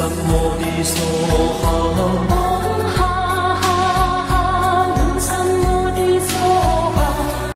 南无地梭好